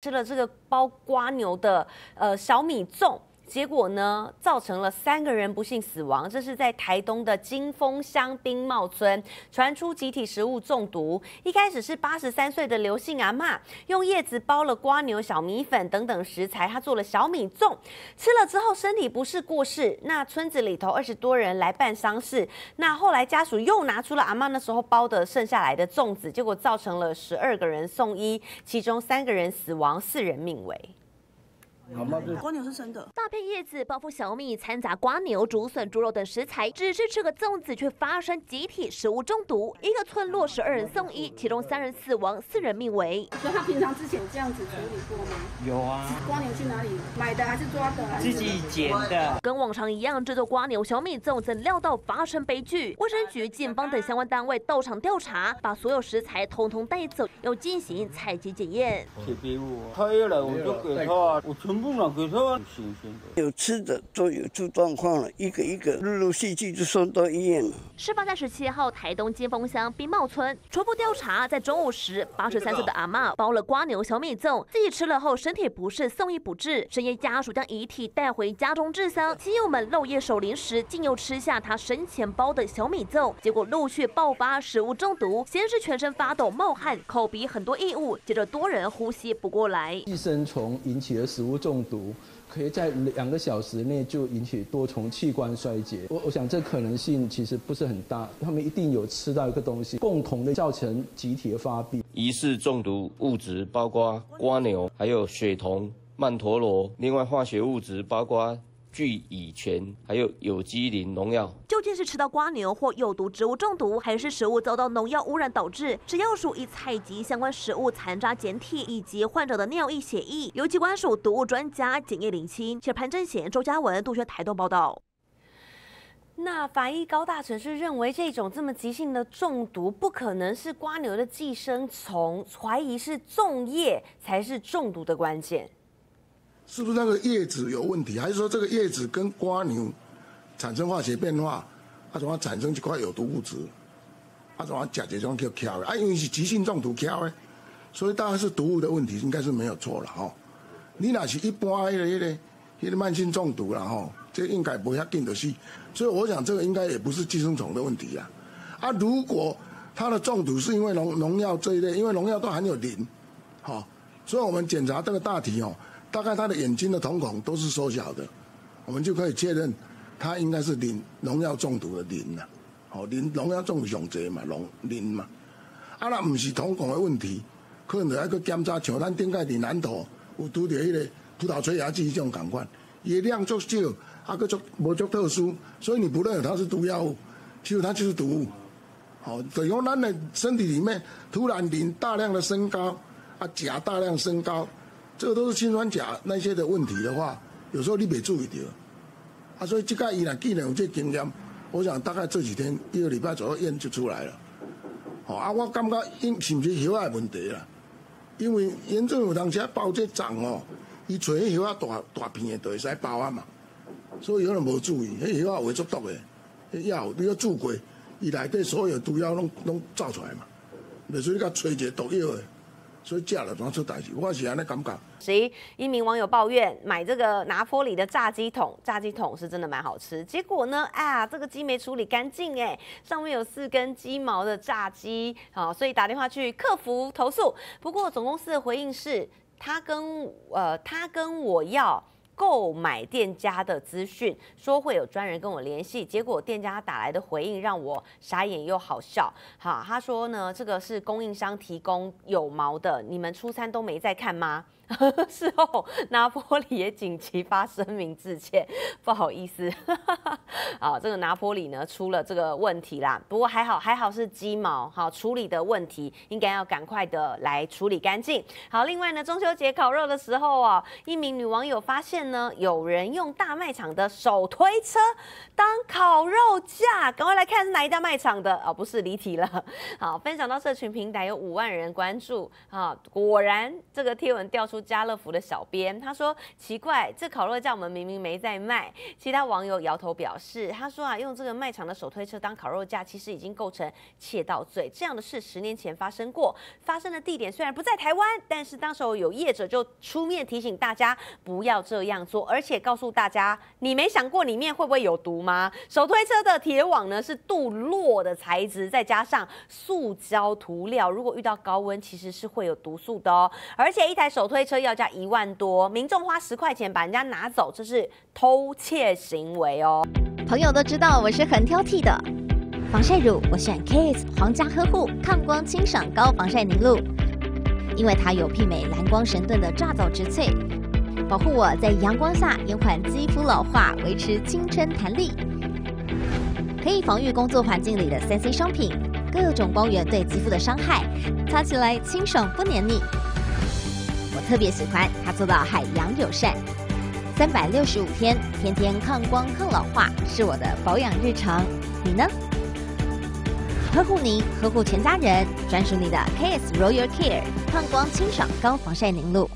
吃了这个包瓜牛的呃小米粽。结果呢，造成了三个人不幸死亡。这是在台东的金峰乡冰茂村传出集体食物中毒。一开始是八十三岁的刘姓阿妈用叶子包了瓜牛、小米粉等等食材，她做了小米粽，吃了之后身体不适过世。那村子里头二十多人来办丧事。那后来家属又拿出了阿妈那时候包的剩下来的粽子，结果造成了十二个人送医，其中三个人死亡，四人命危。瓜牛是生的，大片叶子包覆小米，掺杂瓜牛、竹笋、猪肉等食材，只是吃个粽子，却发生集体食物中毒。一个村落十二人送医，其中三人死亡，四人命危。所以他平常之前这样子处理过吗？有啊。瓜牛去哪里买的还是抓的？自己捡的。跟往常一样，制作瓜牛小米粽，怎料到发生悲剧？卫生局、警方等相关单位到场调查，把所有食材统统带走，又进行采集检验。铁皮屋，他一来我就给他，我全。有吃的都有出状况了，一个一个陆陆续续就送到医院了。事发在十七号，台东金峰乡冰茂村。初步调查，在中午时，八十三岁的阿妈包了瓜牛小米粽，自己吃了后身体不适，送医不治。深夜家属将遗体带回家中治丧，亲友们漏夜守灵时，竟又吃下他生前包的小米粽，结果陆续爆发食物中毒，先是全身发抖、冒汗，口鼻很多异物，接着多人呼吸不过来。寄生虫引起的食物中。中毒可以在两个小时内就引起多重器官衰竭。我我想这可能性其实不是很大，他们一定有吃到一个东西，共同的造成集体的发病。疑似中毒物质包括瓜牛，还有血酮、曼陀罗，另外化学物质包括。聚乙醛还有有机磷农药，究竟是吃到瓜牛或有毒植物中毒，还是食物遭到农药污染导致？食药署已采集相关食物残渣检体以及患者的尿液、血液，由机关署毒物专家检验厘清。且潘正贤、周嘉文、杜轩台都报道。那法医高大成是认为这种这么急性的中毒不可能是瓜牛的寄生虫，怀疑是粽叶才是中毒的关键。是不是那个叶子有问题，还是说这个叶子跟瓜牛产生化学变化，啊，怎么产生这块有毒物质？啊，怎么甲这种叫敲的？啊，因为是急性中毒敲的，所以大概是毒物的问题，应该是没有错了哈。你那是一般的那个那个慢性中毒了哈，这应该不要定的是。所以我想这个应该也不是寄生虫的问题啊。啊，如果它的中毒是因为农农药这一类，因为农药都含有磷，好，所以我们检查这个大体哦。大概他的眼睛的瞳孔都是缩小的，我们就可以确认，他应该是磷农药中毒的磷呐，好磷农药中毒上侪嘛，农磷嘛，啊那唔是瞳孔的问题，可能一个检查像咱顶盖伫南头有拄到迄个葡萄催芽剂这种感官，也量足少，啊个足无足特殊，所以你不认为它是毒药物，其实它就是毒物，好等于咱的身体里面突然磷大量的升高，啊钾大量升高。这个都是氰酸钾那些的问题的话，有时候你没注意到，啊，所以这个依然既然有这经验，我想大概这几天一个礼拜左右验就出来了，好啊，我感觉因是不是叶的问题啦？因为严重有当时包这长哦，伊找迄叶啊大大片的，就会使包啊嘛，所以有人无注意，迄叶啊会足毒的，药你要煮过，伊内底所有毒药拢拢造出来嘛，所以你甲吹一个毒药的。所以假了，装出大事，我是安尼感觉。十一，一名网友抱怨买这个拿坡里的炸鸡桶，炸鸡桶是真的蛮好吃，结果呢，啊，这个鸡没处理干净，哎，上面有四根鸡毛的炸鸡，好，所以打电话去客服投诉。不过总公司的回应是，他跟呃，他跟我要。购买店家的资讯，说会有专人跟我联系，结果店家打来的回应让我傻眼又好笑。好，他说呢，这个是供应商提供有毛的，你们出餐都没在看吗？事后拿坡里也紧急发声明致歉，不好意思，啊，这个拿坡里呢出了这个问题啦。不过还好，还好是鸡毛，好处理的问题，应该要赶快的来处理干净。好，另外呢，中秋节烤肉的时候啊，一名女网友发现呢，有人用大卖场的手推车当烤肉架，赶快来看是哪一家卖场的哦，不是离题了。好，分享到社群平台有五万人关注啊，果然这个贴文调出家乐福的小编，他说奇怪，这烤肉架我们明明没在卖。其他网友摇头表示，他说啊，用这个卖场的手推车当烤肉架，其实已经构成窃盗罪。这样的事十年前发生过，发生的地点虽然不在台湾，但是当时候有业者就出面提醒大家不要这样做，而且告诉大家，你没想过里面会不会有毒吗？手推车的铁网呢是镀铬的材质，再加上塑胶涂料，如果遇到高温，其实是会有毒素的哦。而且一台手推车要价一万多，民众花十块钱把人家拿走，这是偷窃行为哦。朋友都知道我是很挑剔的，防晒乳我选 Kiss 皇家呵护抗光清爽高防晒凝露，因为它有媲美蓝光神盾的抓藻植萃，保护我在阳光下延缓肌肤老化，维持青春弹力，可以防御工作环境里的三 C 商品各种光源对肌肤的伤害，擦起来清爽不黏腻。特别喜欢它做到海洋友善。三百六十五天，天天抗光抗老化，是我的保养日常。你呢？呵护您，呵护全家人，专属你的 KS Royal Care 抗光清爽高防晒凝露。